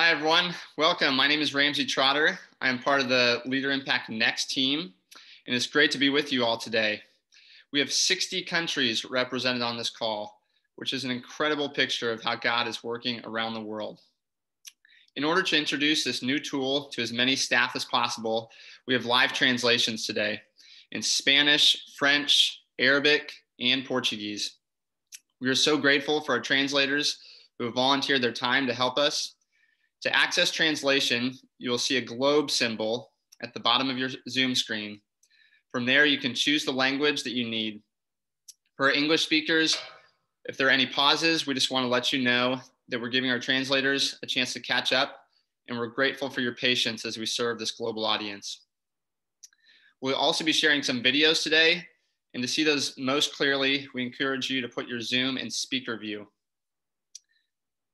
Hi, everyone. Welcome. My name is Ramsey Trotter. I am part of the Leader Impact Next team, and it's great to be with you all today. We have 60 countries represented on this call, which is an incredible picture of how God is working around the world. In order to introduce this new tool to as many staff as possible, we have live translations today in Spanish, French, Arabic, and Portuguese. We are so grateful for our translators who have volunteered their time to help us to access translation, you will see a globe symbol at the bottom of your Zoom screen. From there, you can choose the language that you need. For English speakers, if there are any pauses, we just want to let you know that we're giving our translators a chance to catch up, and we're grateful for your patience as we serve this global audience. We'll also be sharing some videos today, and to see those most clearly, we encourage you to put your Zoom in speaker view.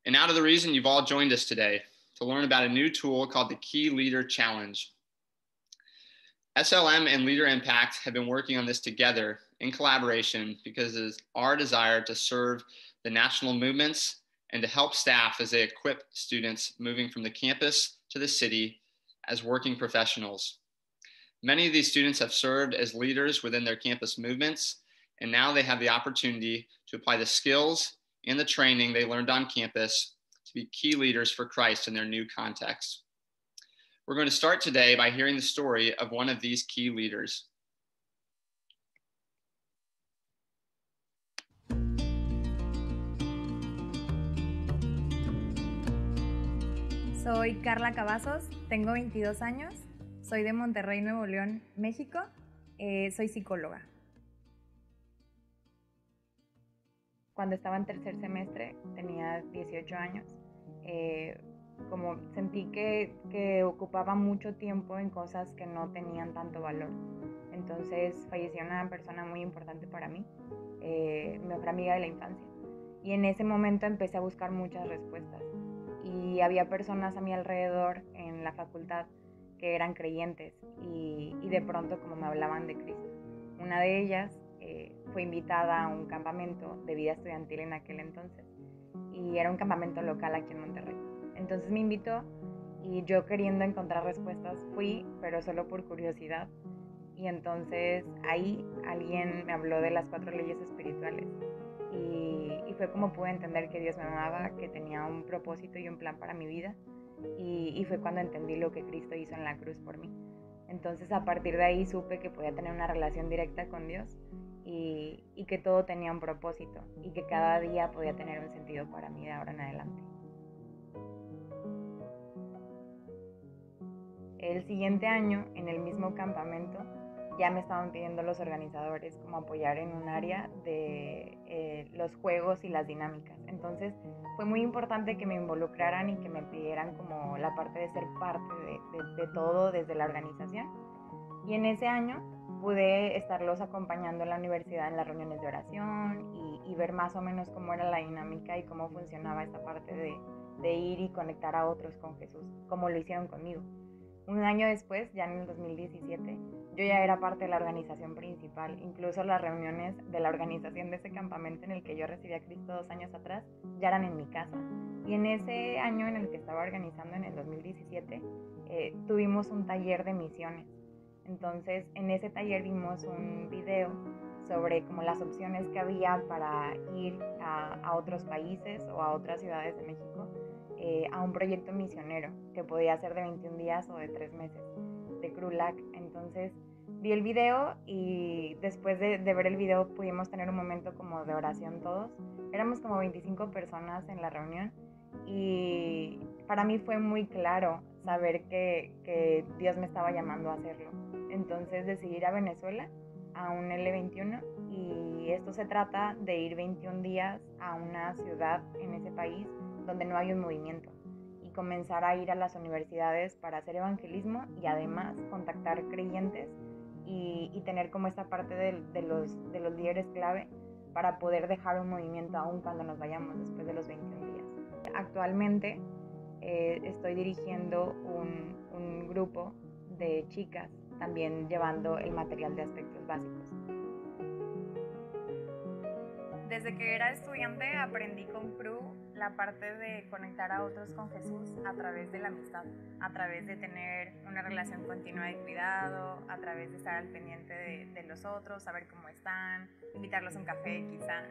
And now to the reason you've all joined us today to learn about a new tool called the Key Leader Challenge. SLM and Leader Impact have been working on this together in collaboration because it is our desire to serve the national movements and to help staff as they equip students moving from the campus to the city as working professionals. Many of these students have served as leaders within their campus movements, and now they have the opportunity to apply the skills and the training they learned on campus be key leaders for Christ in their new context. We're going to start today by hearing the story of one of these key leaders. Soy Carla Cavazos, tengo 22 años, soy de Monterrey, Nuevo León, México, eh, soy psicóloga. Cuando estaba en tercer semestre tenía 18 años eh, como sentí que, que, ocupaba mucho tiempo en cosas que no tenían tanto valor. Entonces falleció una persona muy importante para mí, eh, mi mejor amiga de la infancia. Y en ese momento empecé a buscar muchas respuestas. Y había personas a mi alrededor en la facultad que eran creyentes y, y de pronto como me hablaban de Cristo. Una de ellas eh, fue invitada a un campamento de vida estudiantil en aquel entonces y era un campamento local aquí en Monterrey. Entonces me invitó y yo queriendo encontrar respuestas fui, pero solo por curiosidad. Y entonces ahí alguien me habló de las cuatro leyes espirituales y, y fue como pude entender que Dios me amaba, que tenía un propósito y un plan para mi vida y, y fue cuando entendí lo que Cristo hizo en la cruz por mí. Entonces a partir de ahí supe que podía tener una relación directa con Dios y, que todo tenía un propósito y que cada día podía tener un sentido para mí de ahora en adelante. El siguiente año, en el mismo campamento, ya me estaban pidiendo los organizadores como apoyar en un área de eh, los juegos y las dinámicas. Entonces fue muy importante que me involucraran y que me pidieran como la parte de ser parte de, de todo desde la organización. Y en ese año pude estarlos acompañando en la universidad en las reuniones de oración y, ver más o menos cómo era la dinámica y cómo funcionaba esta parte de, ir y conectar a otros con Jesús, como lo hicieron conmigo. Un año después, ya en el 2017, yo ya era parte de la organización principal. Incluso las reuniones de la organización de ese campamento en el que yo recibí a Cristo dos años atrás ya eran en mi casa. Y en ese año en el que estaba organizando, en el 2017, eh, tuvimos un taller de misiones entonces, en ese taller vimos un video sobre como las opciones que había para ir a, otros países o a otras ciudades de México eh, a un proyecto misionero que podía ser de 21 días o de 3 meses de CRULAC. Entonces vi el video y después de, de, ver el video pudimos tener un momento como de oración todos. Éramos como 25 personas en la reunión y para mí fue muy claro saber que, que Dios me estaba llamando a hacerlo. Entonces decidí ir a Venezuela a un L21 y esto se trata de ir 21 días a una ciudad en ese país donde no hay un movimiento y comenzar a ir a las universidades para hacer evangelismo y además contactar creyentes y, y tener como esta parte de, de, los, de los líderes clave para poder dejar un movimiento aún cuando nos vayamos después de los 21 días. Actualmente eh, estoy dirigiendo un, un grupo de chicas también llevando el material de aspectos básicos. Desde que era estudiante aprendí con Cru la parte de conectar a otros con Jesús a través de la amistad, a través de tener una relación continua de cuidado, a través de estar al pendiente de, los otros, saber cómo están, invitarlos a un café quizá,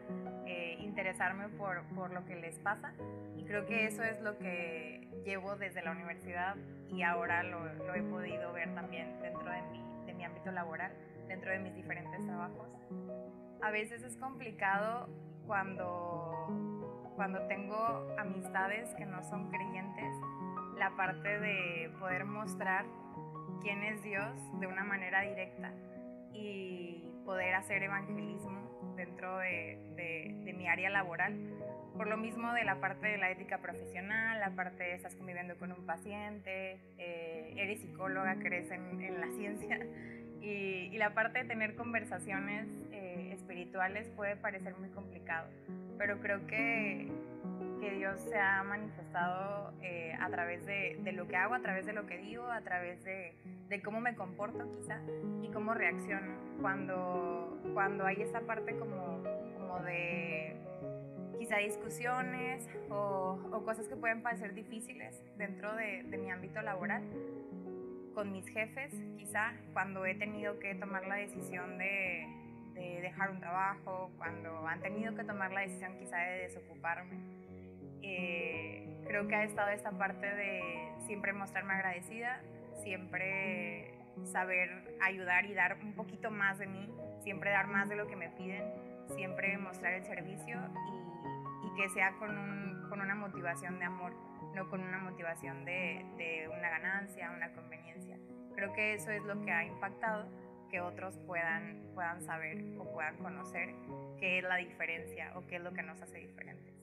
eh, interesarme por, por, lo que les pasa. Y creo que eso es lo que llevo desde la universidad y ahora lo, lo he podido ver también dentro de mi, de mi ámbito laboral, dentro de mis diferentes trabajos. A veces es complicado cuando cuando tengo amistades que no son creyentes, la parte de poder mostrar quién es Dios de una manera directa y poder hacer evangelismo dentro de, mi área laboral. Por lo mismo de la parte de la ética profesional, la parte de estás conviviendo con un paciente, eh, eres psicóloga, crees en, la ciencia y, la parte de tener conversaciones eh, espirituales puede parecer muy complicado pero creo que, que Dios se ha manifestado eh, a través de, de, lo que hago, a través de lo que digo, a través de, de, cómo me comporto quizá y cómo reacciono. Cuando, cuando hay esa parte como, como de quizá discusiones o, cosas que pueden parecer difíciles dentro de, de mi ámbito laboral con mis jefes, quizá cuando he tenido que tomar la decisión de, de dejar un trabajo, cuando han tenido que tomar la decisión quizá de desocuparme. Eh, creo que ha estado esta parte de siempre mostrarme agradecida, siempre saber ayudar y dar un poquito más de mí, siempre dar más de lo que me piden, siempre mostrar el servicio y, que sea con, con, una motivación de amor, no con una motivación de, de una ganancia, una conveniencia. Creo que eso es lo que ha impactado que otros puedan, puedan saber o puedan conocer qué es la diferencia o qué es lo que nos hace diferentes.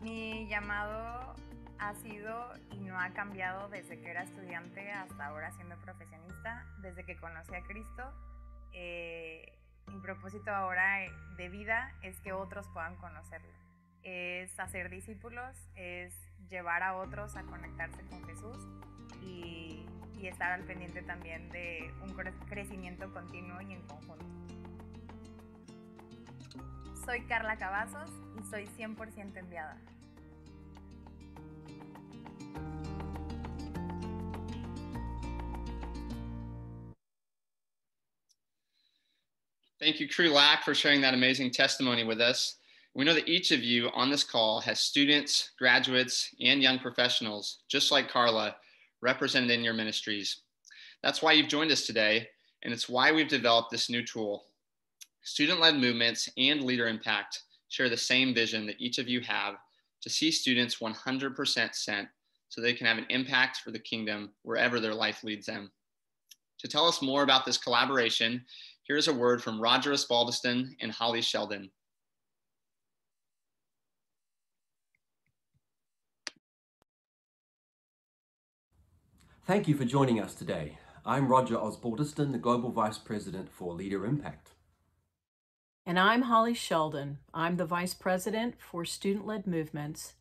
Mi llamado ha sido y no ha cambiado desde que era estudiante hasta ahora siendo profesionista, desde que conocí a Cristo. Eh, mi propósito ahora de vida es que otros puedan conocerlo. Es hacer discípulos, es llevar a otros a conectarse con Jesús y, estar al pendiente también de un crecimiento continuo y en conjunto. Soy Carla Cavazos y soy 100% enviada. Thank you, Crew Lack, for sharing that amazing testimony with us. We know that each of you on this call has students, graduates, and young professionals, just like Carla, represented in your ministries. That's why you've joined us today, and it's why we've developed this new tool. Student led movements and leader impact share the same vision that each of you have to see students 100% sent so they can have an impact for the kingdom wherever their life leads them. To tell us more about this collaboration, here's a word from Roger Osbaldiston and Holly Sheldon. Thank you for joining us today. I'm Roger Osbaldiston, the Global Vice President for Leader Impact. And I'm Holly Sheldon. I'm the Vice President for Student Led Movements,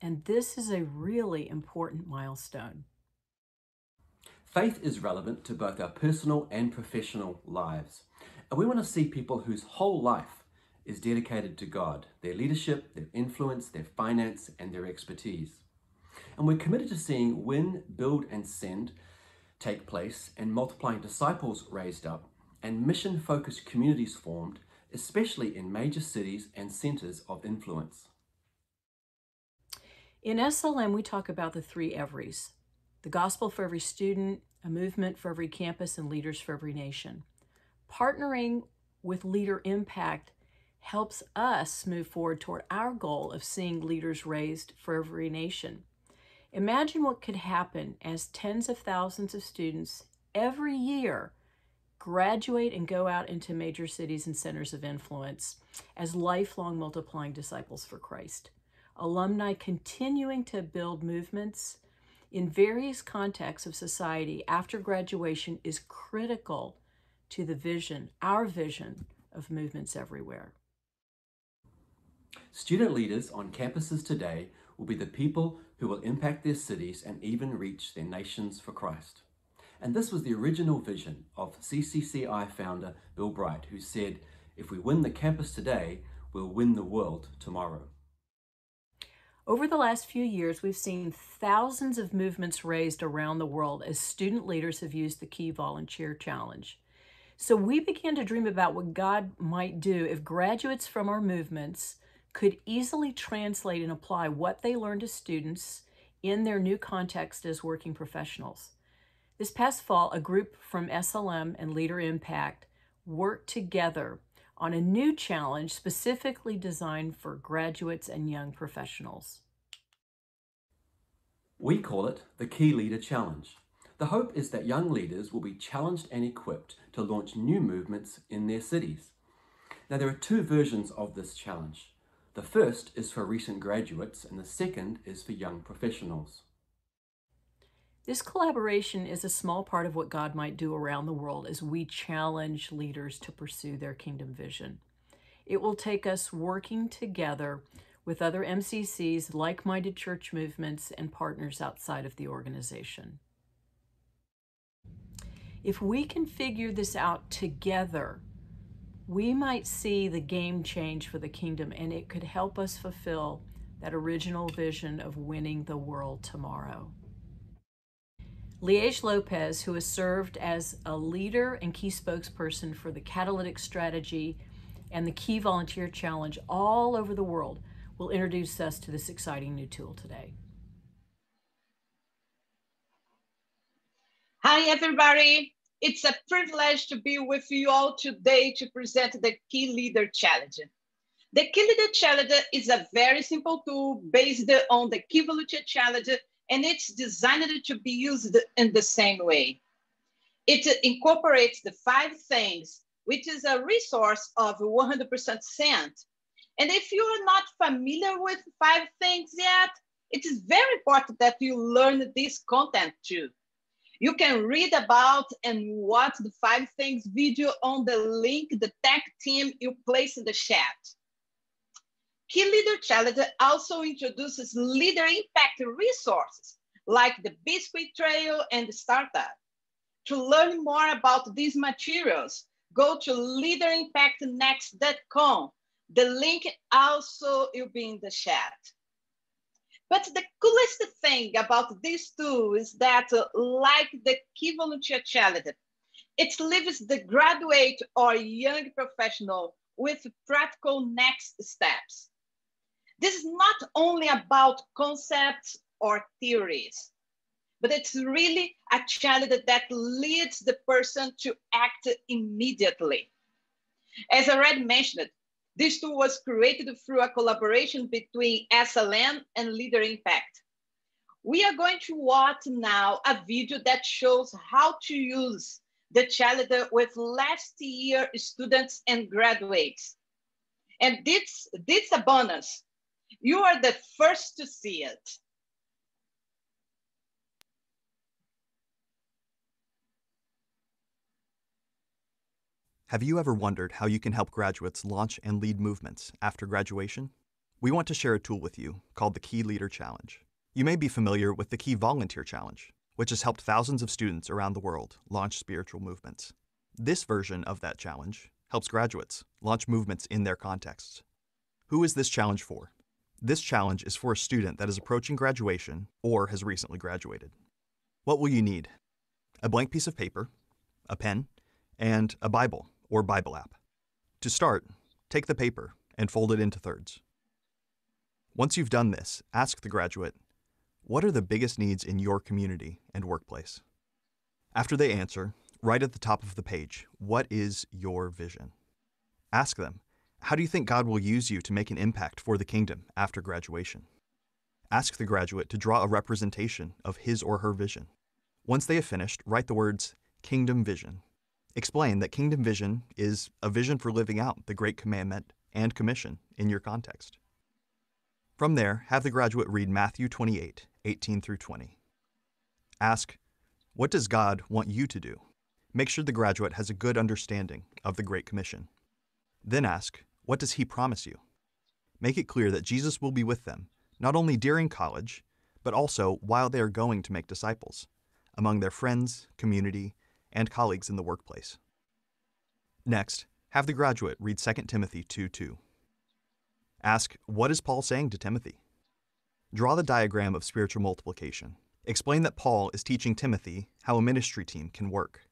and this is a really important milestone. Faith is relevant to both our personal and professional lives. And we want to see people whose whole life is dedicated to God, their leadership, their influence, their finance, and their expertise. And we're committed to seeing win, build, and send take place and multiplying disciples raised up and mission focused communities formed, especially in major cities and centers of influence. In SLM, we talk about the three everys the gospel for every student, a movement for every campus, and leaders for every nation. Partnering with Leader Impact helps us move forward toward our goal of seeing leaders raised for every nation. Imagine what could happen as tens of thousands of students every year graduate and go out into major cities and centers of influence as lifelong multiplying disciples for Christ. Alumni continuing to build movements in various contexts of society after graduation is critical to the vision, our vision of movements everywhere. Student leaders on campuses today will be the people who will impact their cities and even reach their nations for Christ. And this was the original vision of CCCI founder Bill Bright, who said, If we win the campus today, we'll win the world tomorrow. Over the last few years, we've seen thousands of movements raised around the world as student leaders have used the Key Volunteer Challenge. So we began to dream about what God might do if graduates from our movements could easily translate and apply what they learned to students in their new context as working professionals. This past fall, a group from SLM and Leader Impact worked together on a new challenge specifically designed for graduates and young professionals. We call it the Key Leader Challenge. The hope is that young leaders will be challenged and equipped to launch new movements in their cities. Now, there are two versions of this challenge. The first is for recent graduates, and the second is for young professionals. This collaboration is a small part of what God might do around the world as we challenge leaders to pursue their kingdom vision. It will take us working together with other MCCs, like minded church movements, and partners outside of the organization. If we can figure this out together, we might see the game change for the kingdom and it could help us fulfill that original vision of winning the world tomorrow. Liege Lopez, who has served as a leader and key spokesperson for the Catalytic Strategy and the Key Volunteer Challenge all over the world, will introduce us to this exciting new tool today. Hi, everybody. It's a privilege to be with you all today to present the Key Leader Challenge. The Key Leader Challenge is a very simple tool based on the Key Volunteer Challenge and it's designed to be used in the same way. It incorporates the five things, which is a resource of 100% sent. And if you're not familiar with five things yet, it is very important that you learn this content too. You can read about and watch the five things video on the link the tech team you place in the chat. Key Leader Challenge also introduces leader impact resources like the Biscuit Trail and the Startup. To learn more about these materials, go to leaderimpactnext.com. The link also will be in the chat. But the coolest thing about this tool is that, uh, like the Key Volunteer Challenge, it leaves the graduate or young professional with practical next steps. This is not only about concepts or theories, but it's really a challenge that leads the person to act immediately. As I already mentioned, this tool was created through a collaboration between SLM and Leader Impact. We are going to watch now a video that shows how to use the challenge with last year students and graduates. And this, this is a bonus you are the first to see it. Have you ever wondered how you can help graduates launch and lead movements after graduation? We want to share a tool with you called the Key Leader Challenge. You may be familiar with the Key Volunteer Challenge, which has helped thousands of students around the world launch spiritual movements. This version of that challenge helps graduates launch movements in their contexts. Who is this challenge for? This challenge is for a student that is approaching graduation or has recently graduated. What will you need? A blank piece of paper, a pen, and a Bible or Bible app. To start, take the paper and fold it into thirds. Once you've done this, ask the graduate, what are the biggest needs in your community and workplace? After they answer, write at the top of the page, what is your vision? Ask them, how do you think God will use you to make an impact for the kingdom after graduation? Ask the graduate to draw a representation of his or her vision. Once they have finished, write the words Kingdom Vision. Explain that Kingdom Vision is a vision for living out the Great Commandment and Commission in your context. From there, have the graduate read Matthew 28, 18 through 20. Ask, What does God want you to do? Make sure the graduate has a good understanding of the Great Commission. Then ask, what does he promise you? Make it clear that Jesus will be with them, not only during college, but also while they are going to make disciples, among their friends, community, and colleagues in the workplace. Next, Have the graduate read 2 Timothy 2 2. Ask, What is Paul saying to Timothy? Draw the diagram of spiritual multiplication. Explain that Paul is teaching Timothy how a ministry team can work.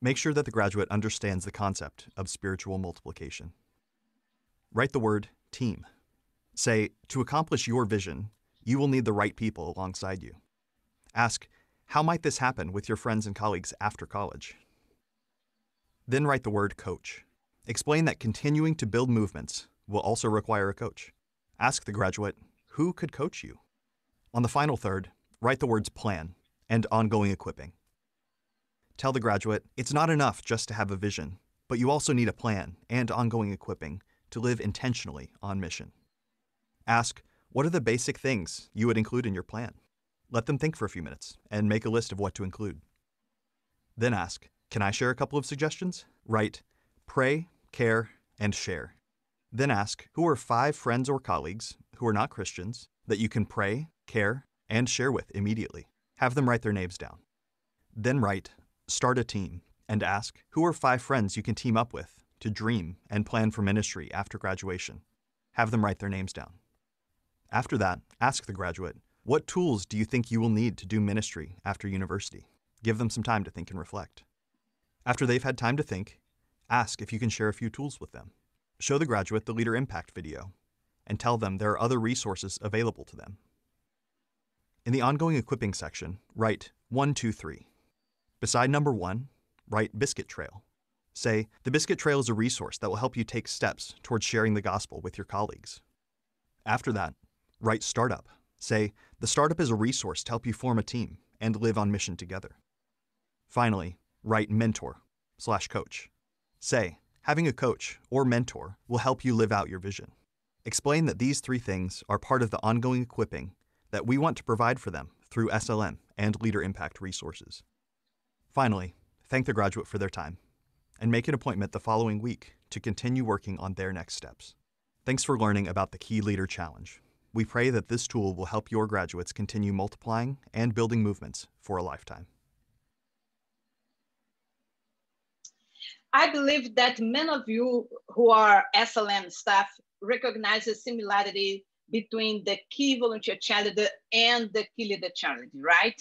Make sure that the graduate understands the concept of spiritual multiplication. Write the word team. Say, to accomplish your vision, you will need the right people alongside you. Ask, how might this happen with your friends and colleagues after college? Then write the word coach. Explain that continuing to build movements will also require a coach. Ask the graduate, who could coach you? On the final third, write the words plan and ongoing equipping. Tell the graduate it's not enough just to have a vision, but you also need a plan and ongoing equipping to live intentionally on mission. Ask, what are the basic things you would include in your plan? Let them think for a few minutes and make a list of what to include. Then ask, can I share a couple of suggestions? Write, pray, care, and share. Then ask, who are five friends or colleagues who are not Christians that you can pray, care, and share with immediately? Have them write their names down. Then write, start a team, and ask, who are five friends you can team up with to dream and plan for ministry after graduation? Have them write their names down. After that, ask the graduate, what tools do you think you will need to do ministry after university? Give them some time to think and reflect. After they've had time to think, ask if you can share a few tools with them. Show the graduate the Leader Impact video and tell them there are other resources available to them. In the ongoing equipping section, write 1, 2, 3. Beside number 1, write Biscuit Trail. Say, the Biscuit Trail is a resource that will help you take steps towards sharing the gospel with your colleagues. After that, write Startup. Say, the startup is a resource to help you form a team and live on mission together. Finally, write mentor slash coach. Say, having a coach or mentor will help you live out your vision. Explain that these three things are part of the ongoing equipping that we want to provide for them through SLM and Leader Impact resources. Finally, thank the graduate for their time and make an appointment the following week to continue working on their next steps. Thanks for learning about the Key Leader Challenge. We pray that this tool will help your graduates continue multiplying and building movements for a lifetime. I believe that many of you who are SLM staff recognize the similarity between the Key Volunteer Challenge and the Key Leader Challenge, right?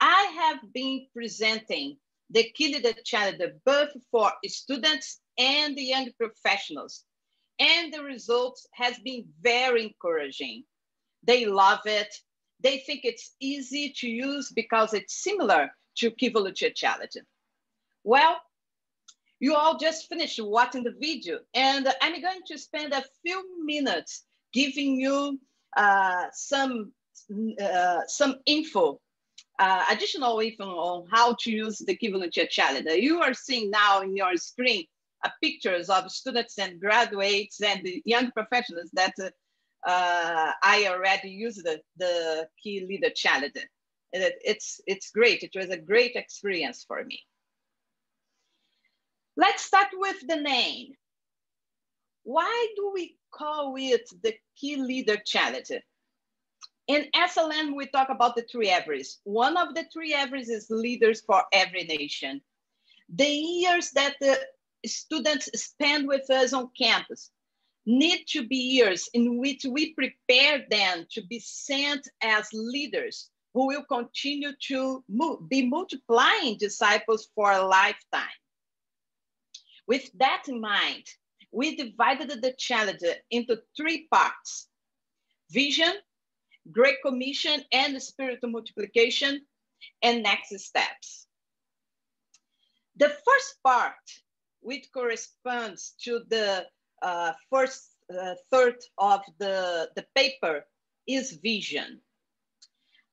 I have been presenting the Key Leader Challenge both for students and young professionals, and the results has been very encouraging. They love it. They think it's easy to use because it's similar to Key Volunteer Challenge. Well, you all just finished watching the video and I'm going to spend a few minutes giving you uh, some, uh, some info, uh, additional info on how to use the Key Volunteer Challenge. You are seeing now in your screen pictures of students and graduates and young professionals that uh, I already used the, the Key Leader Challenge. It, it's, it's great. It was a great experience for me. Let's start with the name. Why do we call it the Key Leader Challenge? In SLM, we talk about the three everys. One of the three everys is leaders for every nation. The years that the students spend with us on campus need to be years in which we prepare them to be sent as leaders who will continue to be multiplying disciples for a lifetime. With that in mind, we divided the challenge into three parts, vision, Great Commission and spiritual multiplication, and next steps. The first part, which corresponds to the uh, first uh, third of the, the paper, is vision.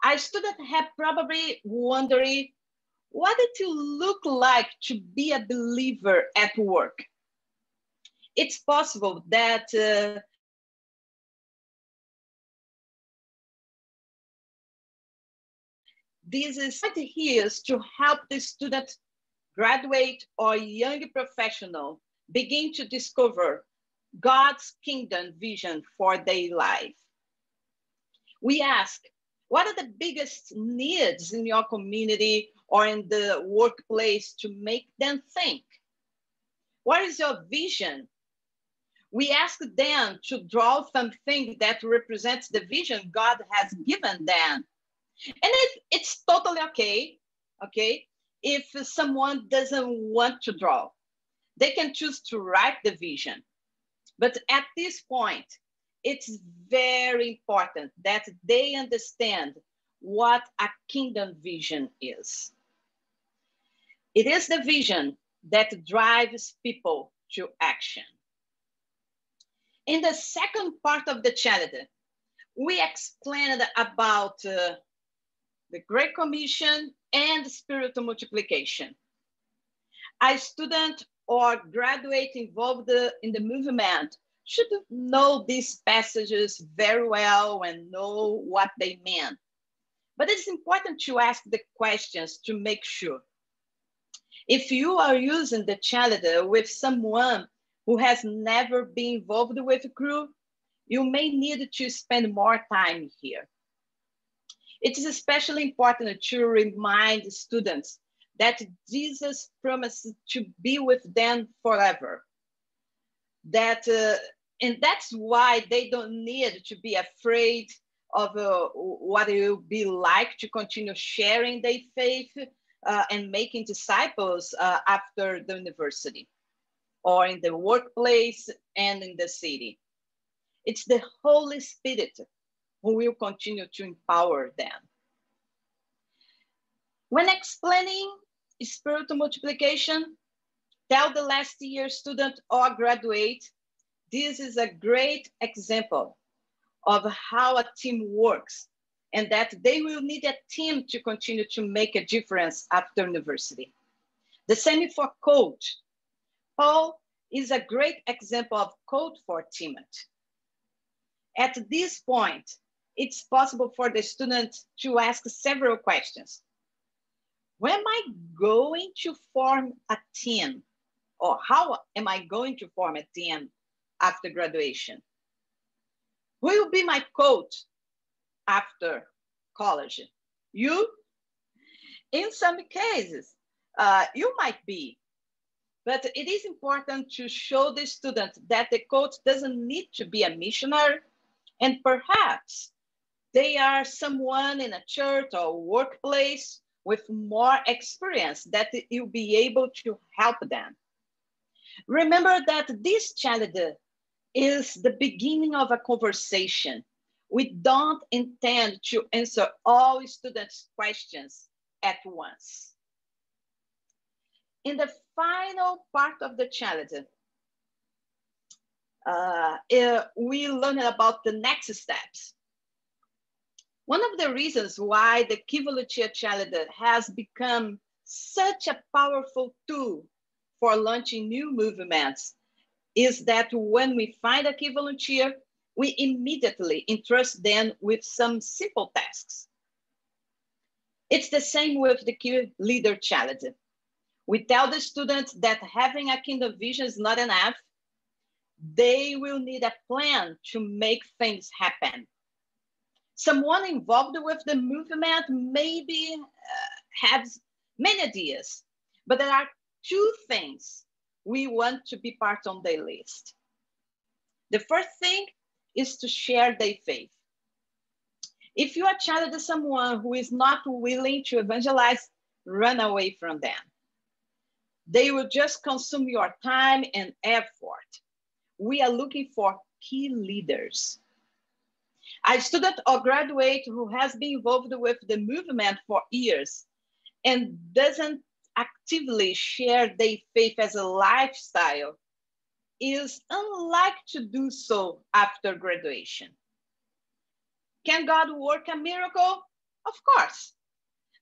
Our student have probably wondering what did it look like to be a believer at work? It's possible that uh, this is here to help the student graduate or young professional begin to discover God's kingdom vision for their life. We ask, what are the biggest needs in your community or in the workplace to make them think? What is your vision? We ask them to draw something that represents the vision God has given them. And it, it's totally okay, okay, if someone doesn't want to draw. They can choose to write the vision. But at this point, it's very important that they understand what a kingdom vision is. It is the vision that drives people to action. In the second part of the challenge, we explained about uh, the Great Commission and spiritual multiplication. A student or graduate involved in the movement should know these passages very well and know what they mean. But it's important to ask the questions to make sure. If you are using the challenger with someone who has never been involved with Cru, you may need to spend more time here. It is especially important to remind students that Jesus promised to be with them forever. That uh, and that's why they don't need to be afraid of uh, what it will be like to continue sharing their faith uh, and making disciples uh, after the university or in the workplace and in the city. It's the Holy Spirit who will continue to empower them. When explaining spiritual multiplication, tell the last year student or graduate this is a great example of how a team works and that they will need a team to continue to make a difference after university. The same for coach. Paul is a great example of code for teamwork. At this point, it's possible for the student to ask several questions. When am I going to form a team? Or how am I going to form a team after graduation? Who will be my coach after college? You? In some cases, uh, you might be, but it is important to show the student that the coach doesn't need to be a missionary and perhaps they are someone in a church or workplace with more experience that you'll be able to help them. Remember that this challenge is the beginning of a conversation. We don't intend to answer all students' questions at once. In the final part of the challenge, uh, uh, we learned about the next steps. One of the reasons why the Key Volunteer Challenge has become such a powerful tool for launching new movements is that when we find a key volunteer, we immediately entrust them with some simple tasks. It's the same with the key leader challenge. We tell the students that having a kingdom vision is not enough. They will need a plan to make things happen. Someone involved with the movement maybe uh, has many ideas, but there are two things we want to be part on their list. The first thing is to share their faith. If you are child to someone who is not willing to evangelize, run away from them. They will just consume your time and effort. We are looking for key leaders. A student or graduate who has been involved with the movement for years and doesn't actively share their faith as a lifestyle is unlikely to do so after graduation. Can God work a miracle? Of course.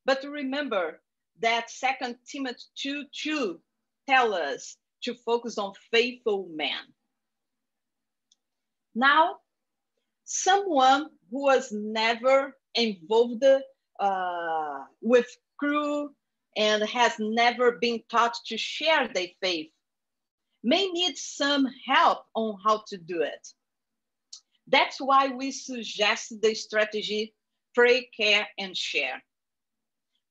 But remember that 2 Timothy 2 2 tell us to focus on faithful men. Now, someone who was never involved uh, with Cru and has never been taught to share their faith may need some help on how to do it. That's why we suggest the strategy pray, care, and share.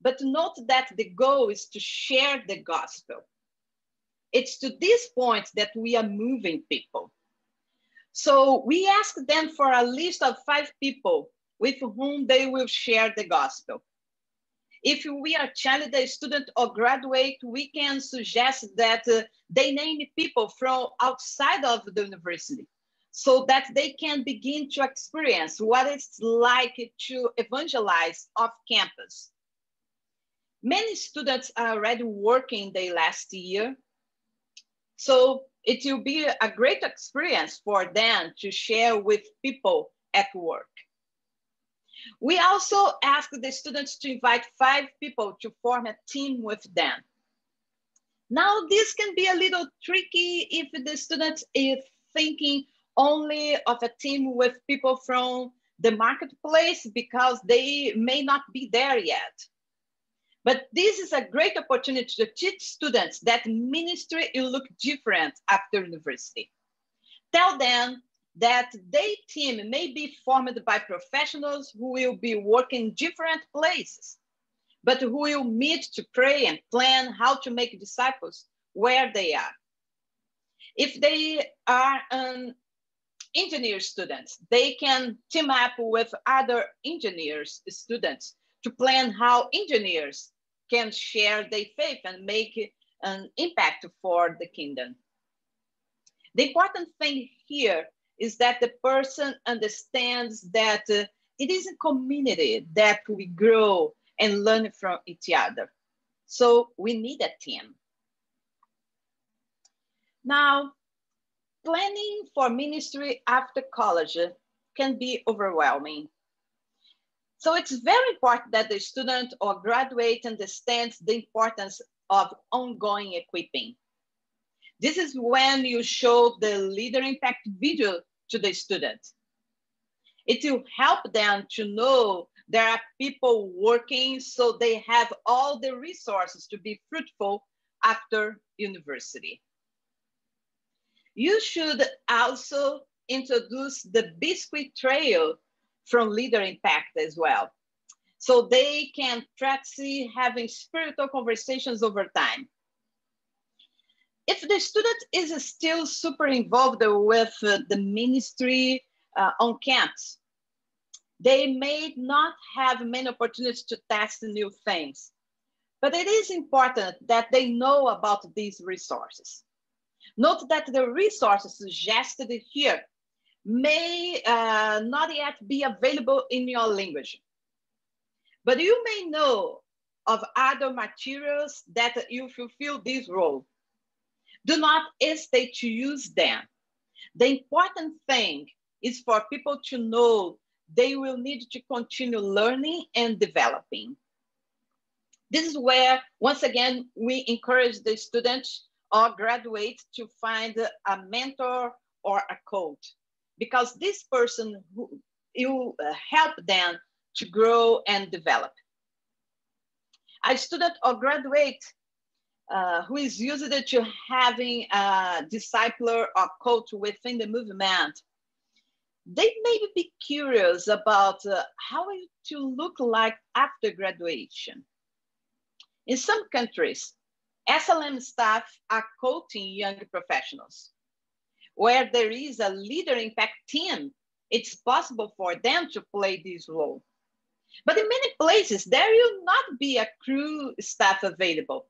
But note that the goal is to share the gospel. It's to this point that we are moving people. So we asked them for a list of five people with whom they will share the gospel. If we are child, a student or graduate, we can suggest that uh, they name people from outside of the university so that they can begin to experience what it's like to evangelize off campus. Many students are already working their last year. So it will be a great experience for them to share with people at work. We also ask the students to invite five people to form a team with them. Now, this can be a little tricky if the student is thinking only of a team with people from the marketplace because they may not be there yet. But this is a great opportunity to teach students that ministry will look different after university. Tell them that their team may be formed by professionals who will be working different places, but who will meet to pray and plan how to make disciples where they are. If they are an engineer students. They can team up with other engineers students to plan how engineers can share their faith and make an impact for the kingdom. The important thing here is that the person understands that uh, it is a community that we grow and learn from each other. So we need a team. Now, planning for ministry after college can be overwhelming. So it's very important that the student or graduate understands the importance of ongoing equipping. This is when you show the leader impact video to the student. It will help them to know there are people working so they have all the resources to be fruitful after university. You should also introduce the Biscuit Trail from Leader Impact as well. So they can practice having spiritual conversations over time. If the student is still super involved with uh, the ministry uh, on campus, they may not have many opportunities to test new things. But it is important that they know about these resources. Note that the resources suggested here may uh, not yet be available in your language. But you may know of other materials that you fulfill this role. Do not hesitate to use them. The important thing is for people to know they will need to continue learning and developing. This is where, once again, we encourage the students or graduates to find a mentor or a coach because this person who you uh, help them to grow and develop. A student or graduate uh, who is used to having a discipler or coach within the movement, they may be curious about uh, how it to look like after graduation. In some countries, SLM staff are coaching young professionals. Where there is a leader impact team, it's possible for them to play this role. But in many places, there will not be a Cru staff available.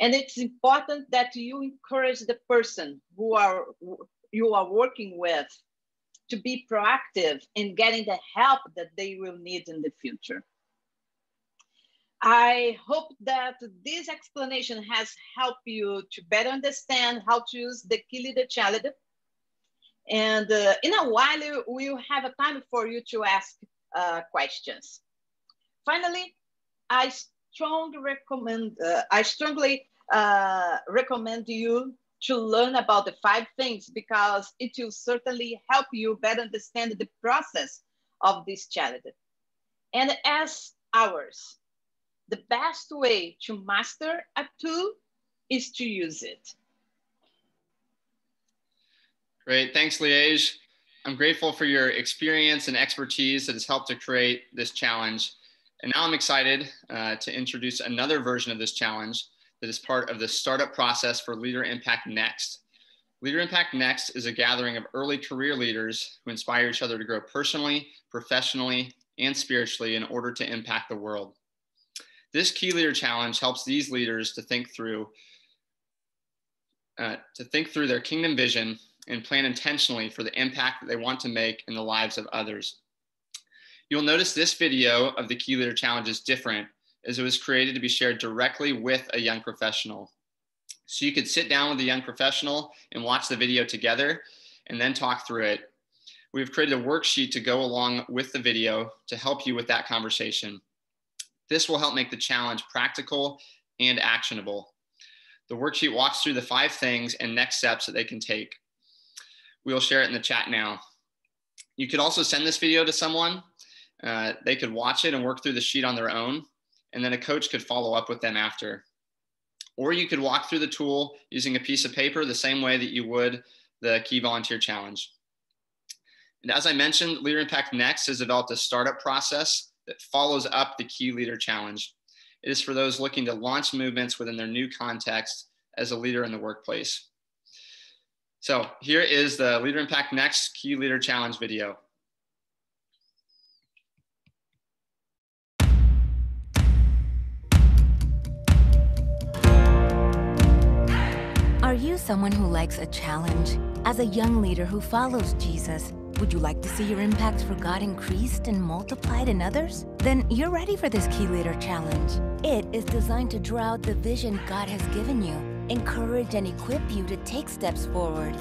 And it's important that you encourage the person who are you are working with to be proactive in getting the help that they will need in the future. I hope that this explanation has helped you to better understand how to use the Key Challenge. And uh, in a while, we'll have a time for you to ask uh, questions. Finally, I strongly recommend, uh, I strongly uh, recommend you to learn about the five things because it will certainly help you better understand the process of this challenge. And as ours, the best way to master a tool is to use it. Great, thanks Liege. I'm grateful for your experience and expertise that has helped to create this challenge. And now I'm excited uh, to introduce another version of this challenge, that is part of the startup process for Leader Impact Next. Leader Impact Next is a gathering of early career leaders who inspire each other to grow personally, professionally, and spiritually in order to impact the world. This Key Leader Challenge helps these leaders to think through uh, to think through their kingdom vision and plan intentionally for the impact that they want to make in the lives of others. You'll notice this video of the Key Leader Challenge is different as it was created to be shared directly with a young professional. So you could sit down with a young professional and watch the video together and then talk through it. We've created a worksheet to go along with the video to help you with that conversation. This will help make the challenge practical and actionable. The worksheet walks through the five things and next steps that they can take. We'll share it in the chat now. You could also send this video to someone. Uh, they could watch it and work through the sheet on their own, and then a coach could follow up with them after. Or you could walk through the tool using a piece of paper the same way that you would the Key Volunteer Challenge. And as I mentioned, Leader Impact Next has developed a startup process that follows up the Key Leader Challenge. It is for those looking to launch movements within their new context as a leader in the workplace. So here is the Leader Impact Next Key Leader Challenge video. Are you someone who likes a challenge? As a young leader who follows Jesus, would you like to see your impact for God increased and multiplied in others? Then you're ready for this Key Leader Challenge. It is designed to draw out the vision God has given you, encourage and equip you to take steps forward.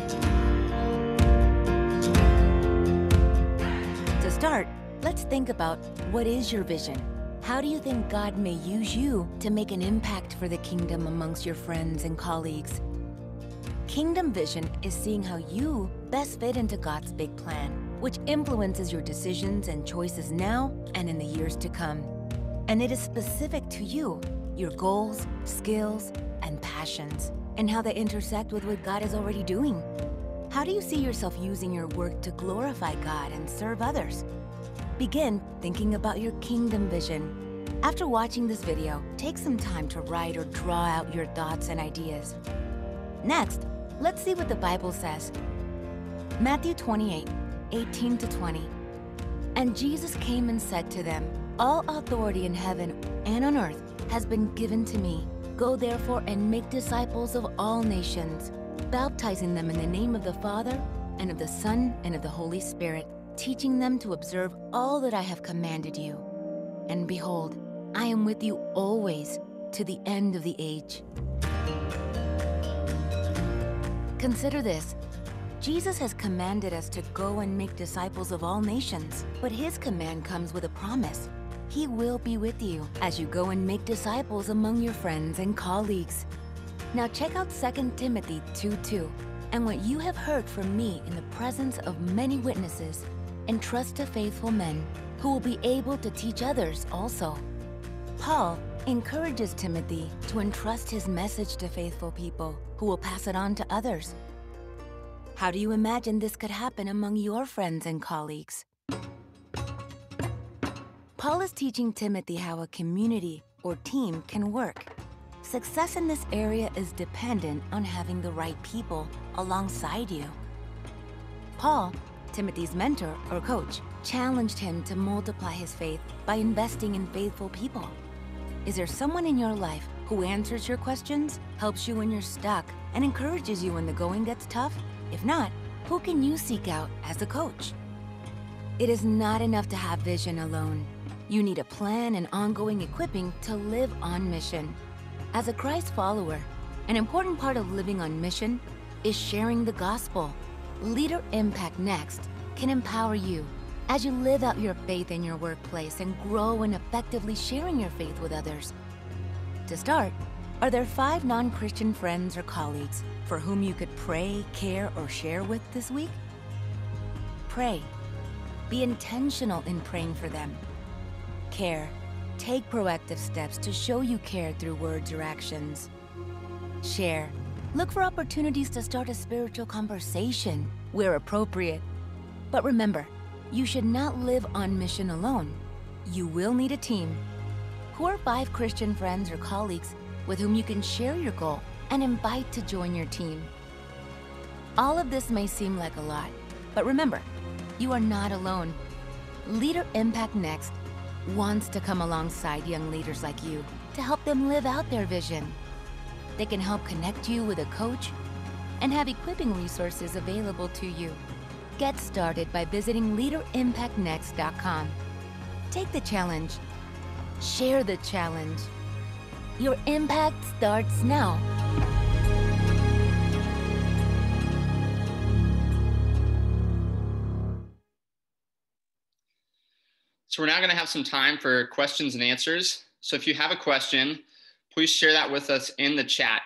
To start, let's think about what is your vision? How do you think God may use you to make an impact for the kingdom amongst your friends and colleagues? Kingdom vision is seeing how you best fit into God's big plan, which influences your decisions and choices now and in the years to come. And it is specific to you, your goals, skills, and passions, and how they intersect with what God is already doing. How do you see yourself using your work to glorify God and serve others? Begin thinking about your kingdom vision. After watching this video, take some time to write or draw out your thoughts and ideas. Next, Let's see what the Bible says. Matthew 28, 18 to 20. And Jesus came and said to them, All authority in heaven and on earth has been given to me. Go therefore and make disciples of all nations, baptizing them in the name of the Father, and of the Son, and of the Holy Spirit, teaching them to observe all that I have commanded you. And behold, I am with you always to the end of the age. Consider this. Jesus has commanded us to go and make disciples of all nations, but his command comes with a promise. He will be with you as you go and make disciples among your friends and colleagues. Now check out 2 Timothy 2.2 and what you have heard from me in the presence of many witnesses, entrust to faithful men who will be able to teach others also. Paul encourages Timothy to entrust his message to faithful people who will pass it on to others. How do you imagine this could happen among your friends and colleagues? Paul is teaching Timothy how a community or team can work. Success in this area is dependent on having the right people alongside you. Paul, Timothy's mentor or coach, challenged him to multiply his faith by investing in faithful people. Is there someone in your life who answers your questions, helps you when you're stuck, and encourages you when the going gets tough? If not, who can you seek out as a coach? It is not enough to have vision alone. You need a plan and ongoing equipping to live on mission. As a Christ follower, an important part of living on mission is sharing the gospel. Leader Impact Next can empower you as you live out your faith in your workplace and grow in effectively sharing your faith with others. To start, are there five non-Christian friends or colleagues for whom you could pray, care, or share with this week? Pray. Be intentional in praying for them. Care. Take proactive steps to show you care through words or actions. Share. Look for opportunities to start a spiritual conversation where appropriate. But remember, you should not live on mission alone. You will need a team. Who are five Christian friends or colleagues with whom you can share your goal and invite to join your team. All of this may seem like a lot, but remember, you are not alone. Leader Impact Next wants to come alongside young leaders like you to help them live out their vision. They can help connect you with a coach and have equipping resources available to you. Get started by visiting leaderimpactnext.com. Take the challenge. Share the challenge. Your impact starts now. So we're now going to have some time for questions and answers. So if you have a question, please share that with us in the chat.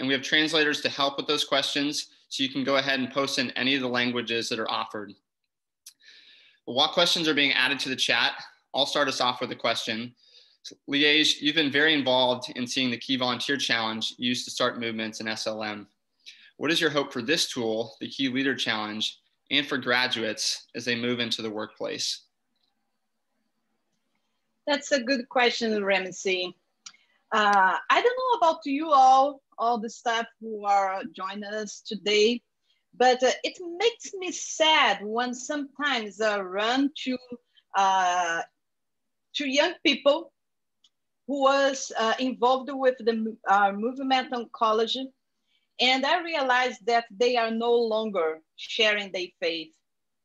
And we have translators to help with those questions. So you can go ahead and post in any of the languages that are offered. While questions are being added to the chat, I'll start us off with a question. So, Liège, you've been very involved in seeing the Key Volunteer Challenge used to start movements in SLM. What is your hope for this tool, the Key Leader Challenge, and for graduates as they move into the workplace? That's a good question, Ramsey. Uh, I don't know about you all, all the staff who are joining us today, but uh, it makes me sad when sometimes I run to uh, to young people who was uh, involved with the uh, movement on college, and I realized that they are no longer sharing their faith.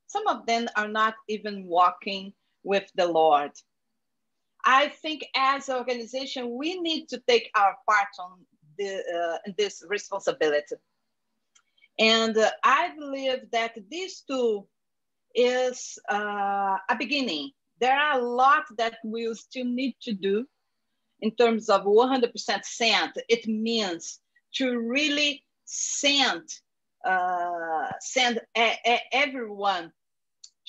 Some of them are not even walking with the Lord. I think as an organization, we need to take our part on the, uh, this responsibility. And uh, I believe that this tool is uh, a beginning. There are a lot that we still need to do in terms of 100% Sent. It means to really send, uh, send a, a everyone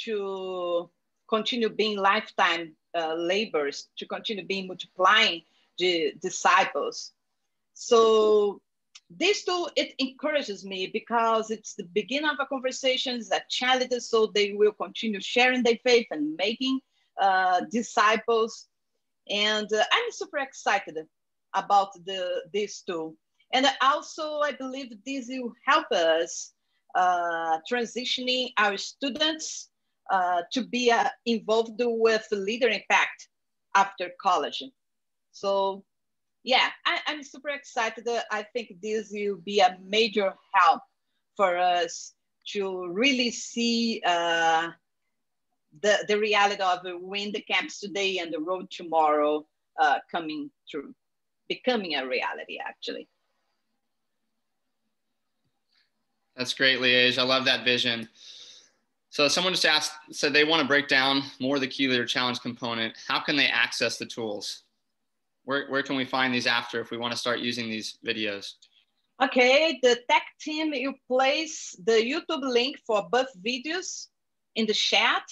to continue being lifetime uh, labors to continue being multiplying the disciples. So this tool, it encourages me because it's the beginning of a conversation that challenges so they will continue sharing their faith and making uh, disciples. And uh, I'm super excited about the, this tool. And also, I believe this will help us uh, transitioning our students uh, to be uh, involved with leader impact after college. So yeah, I, am super excited. I think this will be a major help for us to really see uh, the, the reality of win the camps today and the road tomorrow uh, coming through, becoming a reality actually. That's great, Liège. I love that vision. So someone just asked, said they want to break down more the Key Leader Challenge component. How can they access the tools? Where, where can we find these after if we want to start using these videos? Okay, the tech team, you place the YouTube link for both videos in the chat.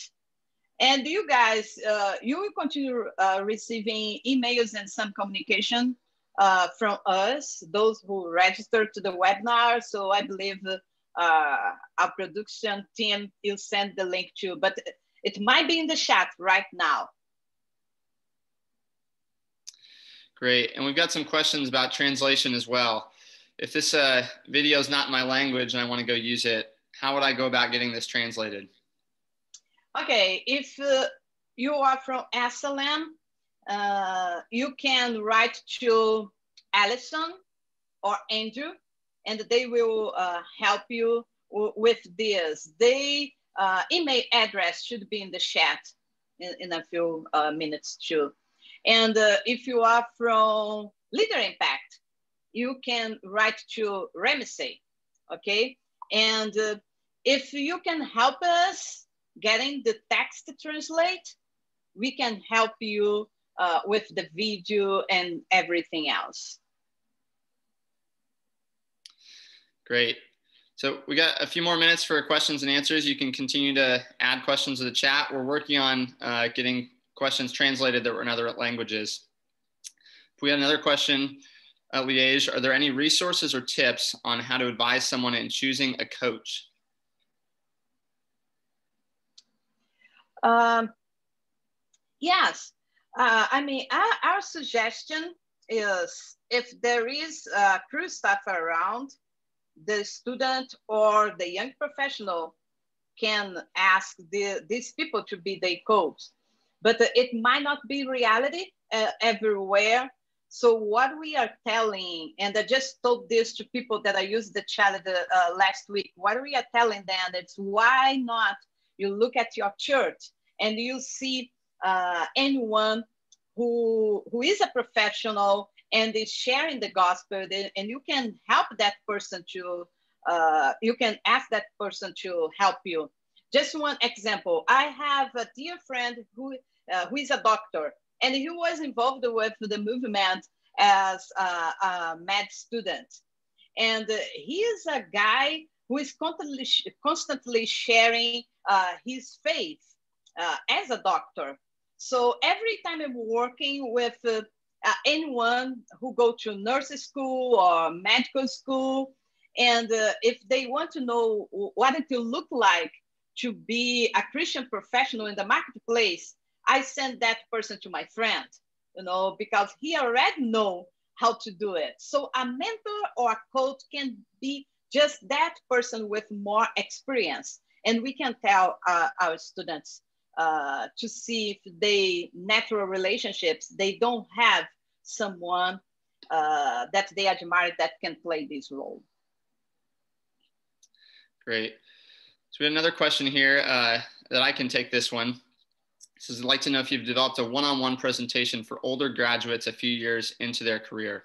And you guys, uh, you will continue uh, receiving emails and some communication uh, from us, those who registered to the webinar. So I believe uh, our production team will send the link to, but it might be in the chat right now. Great, and we've got some questions about translation as well. If this uh, video is not my language and I want to go use it, how would I go about getting this translated? Okay, if uh, you are from SLM, uh, you can write to Allison or Andrew and they will uh, help you with this. The uh, email address should be in the chat in, in a few uh, minutes too. And uh, if you are from Leader Impact, you can write to Ramsey, okay? And if you can help us getting the text to translate, we can help you uh, with the video and everything else. Great. So we got a few more minutes for questions and answers. You can continue to add questions to the chat. We're working on uh, getting questions translated that were in other languages. We had another question, uh, Liège, are there any resources or tips on how to advise someone in choosing a coach? Um, yes, uh, I mean, our, our, suggestion is if there is a Cru staff around, the student or the young professional can ask the, these people to be their coach. But it might not be reality uh, everywhere. So what we are telling, and I just told this to people that I used the challenge uh, last week, what we are telling them is why not you look at your church and you see uh, anyone who, who is a professional and is sharing the gospel and you can help that person to uh, you can ask that person to help you. Just one example. I have a dear friend who uh, who is a doctor and he was involved with the movement as a, a med student. And he is a guy who is constantly, constantly sharing uh, his faith uh, as a doctor so every time i'm working with uh, uh, anyone who go to nursing school or medical school, and uh, if they want to know what it will look like to be a Christian professional in the marketplace, I send that person to my friend, you know, because he already know how to do it. So a mentor or a coach can be just that person with more experience. And we can tell uh, our students uh, to see if they natural relationships, they don't have someone uh, that they admire that can play this role. Great. So we have another question here uh, that I can take this one. This is I'd like to know if you've developed a one-on-one presentation for older graduates a few years into their career.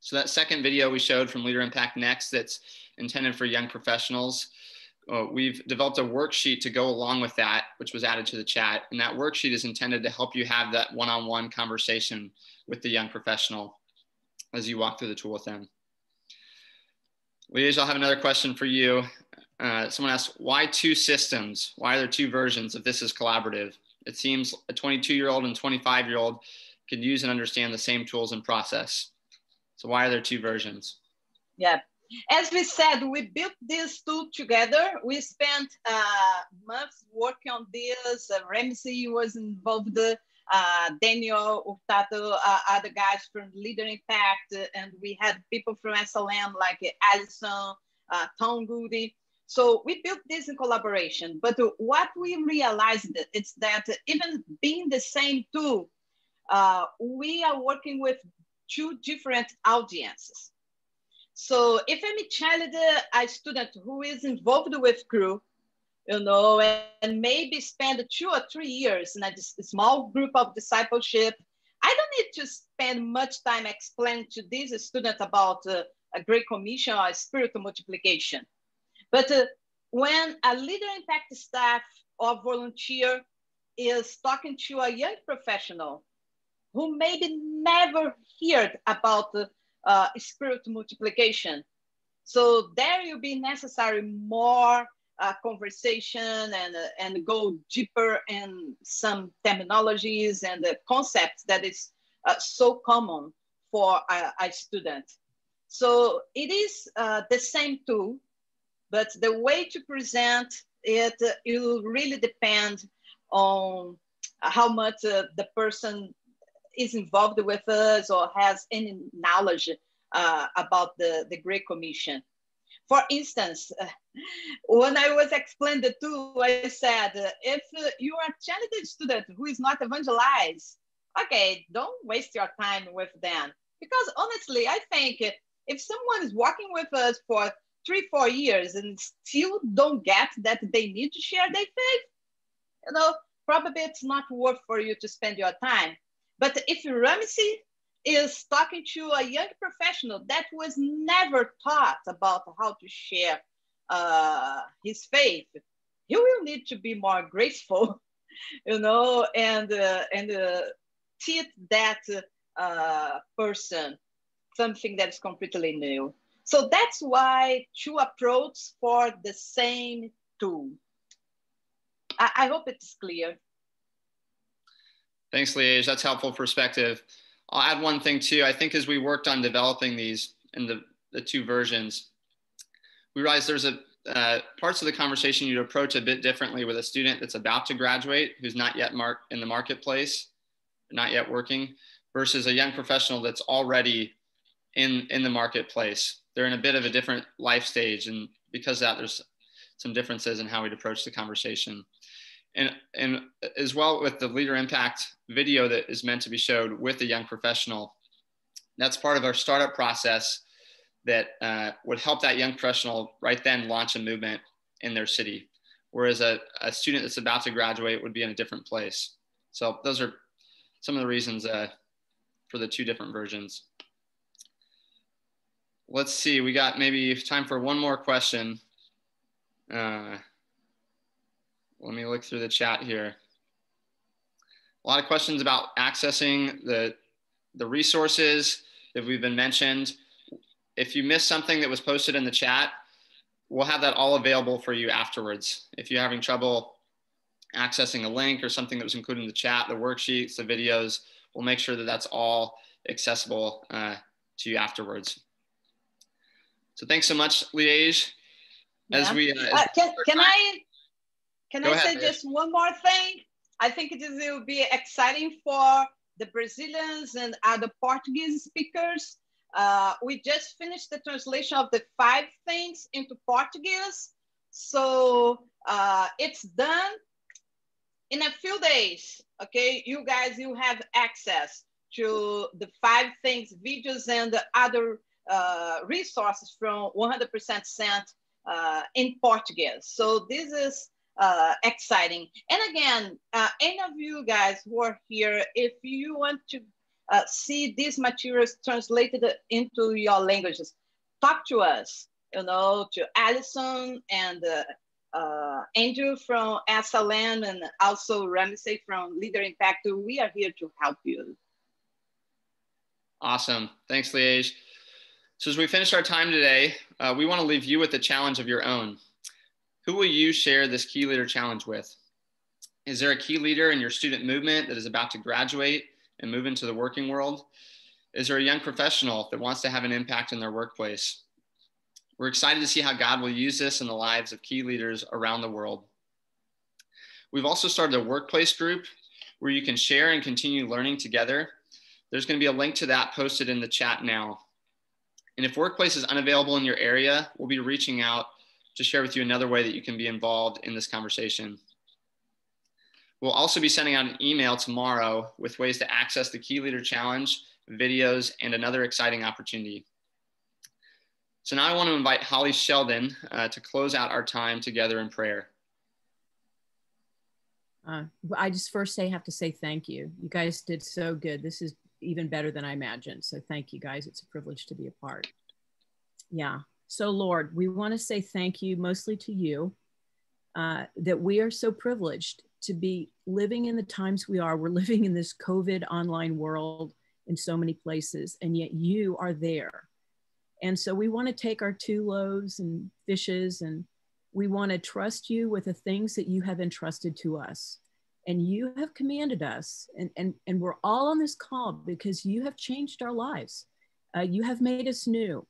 So that second video we showed from Leader Impact Next that's intended for young professionals uh, we've developed a worksheet to go along with that, which was added to the chat. And that worksheet is intended to help you have that one-on-one conversation with the young professional as you walk through the tool with them. Liège, I'll have another question for you. Uh, someone asked, why two systems? Why are there two versions if this is collaborative? It seems a 22-year-old and 25-year-old can use and understand the same tools and process. So why are there two versions? Yeah, as we said, we built this tool together. We spent uh, months working on this. Uh, Ramsey was involved, uh, Daniel Hurtado, uh, other guys from Leader Impact, uh, and we had people from SLM like Alison, uh, Tom Goody. So we built this in collaboration. But what we realized is that even being the same tool, we are working with two different audiences. So if I'm a child, a student who is involved with Cru, you know, and, and maybe spend two or three years in a, a small group of discipleship, I don't need to spend much time explaining to these students about uh, a Great Commission or a spiritual multiplication. But uh, when a leader impact staff or volunteer is talking to a young professional who maybe never heard about uh, uh, spirit multiplication. So there will be necessary more uh, conversation and, uh, and go deeper in some terminologies and the concepts that is uh, so common for a, a, student. So it is uh, the same tool, but the way to present it, uh, it will really depend on how much the person is involved with us or has any knowledge uh, about the, the Great Commission. For instance, when I was explaining the tool, I said, if you are a talented student who is not evangelized, okay, don't waste your time with them. Because honestly, I think if someone is working with us for three, four years and still don't get that they need to share their faith, you know, probably it's not worth for you to spend your time. But if Ramsey is talking to a young professional that was never taught about how to share uh, his faith, he will need to be more graceful, you know, and uh, and uh, teach that uh, person something that's completely new. So that's why two approaches for the same tool. I, I hope it's clear. Thanks, Liège. That's helpful perspective. I'll add one thing too. I think as we worked on developing these in the, the two versions, we realized there's a uh, parts of the conversation you'd approach a bit differently with a student that's about to graduate who's not yet mark in the marketplace, not yet working, versus a young professional that's already in in the marketplace. They're in a bit of a different life stage, and because that, there's some differences in how we'd approach the conversation. And, and as well with the leader impact video that is meant to be showed with a young professional, that's part of our startup process that uh, would help that young professional right then launch a movement in their city. Whereas a, a student that's about to graduate would be in a different place. So those are some of the reasons uh, for the two different versions. Let's see, we got maybe time for one more question. Uh, let me look through the chat here. A lot of questions about accessing the, the resources that we've been mentioned. If you missed something that was posted in the chat, we'll have that all available for you afterwards. If you're having trouble accessing a link or something that was included in the chat, the worksheets, the videos, we'll make sure that that's all accessible uh, to you afterwards. So thanks so much, Liège. As yeah. we uh, uh, can, can I can Go I ahead, say just one more thing? I think it will be exciting for the Brazilians and other Portuguese speakers. Uh, we just finished the translation of the five things into Portuguese. So uh, it's done in a few days. Okay, you guys, you have access to the five things, videos and other uh, resources from 100% Sent uh, in Portuguese. So this is uh, exciting. And again, uh, any of you guys who are here, if you want to uh, see these materials translated into your languages, talk to us, you know, to Allison and uh, uh, Andrew from SLM and also Ramsey from Leader Impact. We are here to help you. Awesome. Thanks, Liège. So as we finish our time today, uh, we want to leave you with a challenge of your own. Who will you share this key leader challenge with? Is there a key leader in your student movement that is about to graduate and move into the working world? Is there a young professional that wants to have an impact in their workplace? We're excited to see how God will use this in the lives of key leaders around the world. We've also started a workplace group where you can share and continue learning together. There's going to be a link to that posted in the chat now. And if workplace is unavailable in your area, we'll be reaching out to share with you another way that you can be involved in this conversation. We'll also be sending out an email tomorrow with ways to access the Key Leader Challenge, videos, and another exciting opportunity. So now I want to invite Holly Sheldon uh, to close out our time together in prayer. Uh, I just first say have to say thank you. You guys did so good. This is even better than I imagined. So thank you guys. It's a privilege to be a part. Yeah. So Lord, we want to say thank you mostly to you uh, that we are so privileged to be living in the times we are. We're living in this COVID online world in so many places, and yet you are there. And so we want to take our two loaves and fishes and we want to trust you with the things that you have entrusted to us and you have commanded us and, and, and we're all on this call because you have changed our lives uh, you have made us new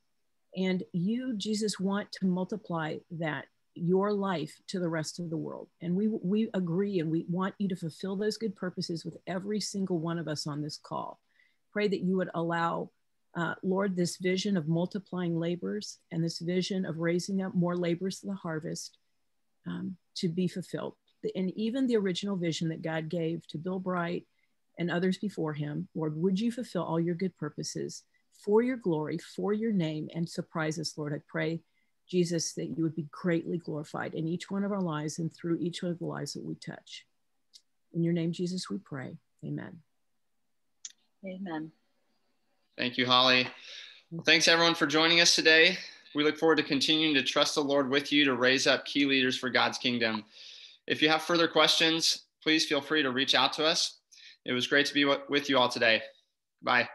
and you jesus want to multiply that your life to the rest of the world. And we we agree and we want you to fulfill those good purposes with every single one of us on this call. Pray that you would allow uh, lord this vision of multiplying labors and this vision of raising up more labors to the harvest um, to be fulfilled. And even the original vision that God gave to Bill Bright and others before him, Lord, would you fulfill all your good purposes for your glory, for your name, and surprise us, Lord? I pray, Jesus, that you would be greatly glorified in each one of our lives and through each one of the lives that we touch. In your name, Jesus, we pray. Amen. Amen. Thank you, Holly. Well, thanks everyone for joining us today. We look forward to continuing to trust the Lord with you to raise up key leaders for God's kingdom. If you have further questions, please feel free to reach out to us. It was great to be with you all today. Bye.